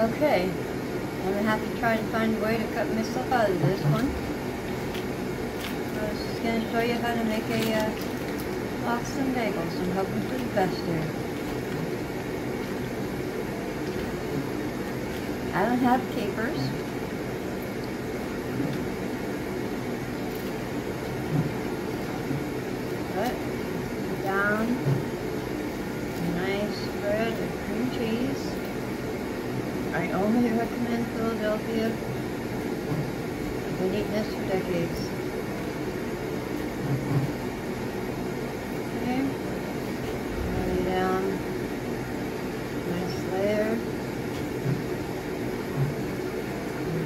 Okay, I'm gonna have to try to find a way to cut myself out of this one. I was just gonna show you how to make a uh, lox and bagels. I'm hoping for the best here. I don't have capers. But down a nice spread of cream cheese. I only recommend Philadelphia. I've been eating this for decades. Okay. Down. Nice layer.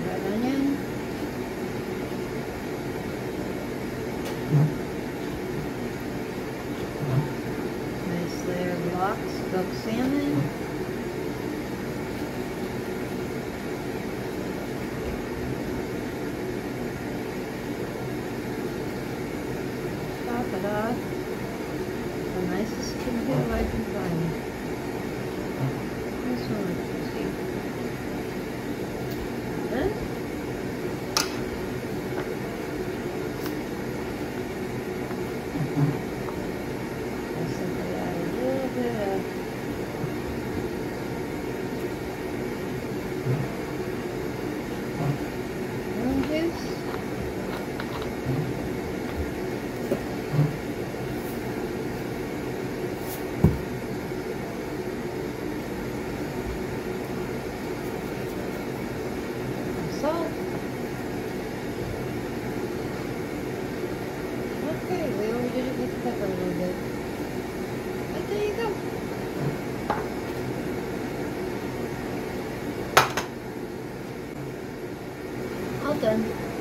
Red onion. Nice layer of lox, smoked salmon. The nicest tomato I can find. This one, let's see. Then, I simply add a little bit of lemon juice. Salt. Okay, we overdid it with pepper a little bit. But there you go. All done.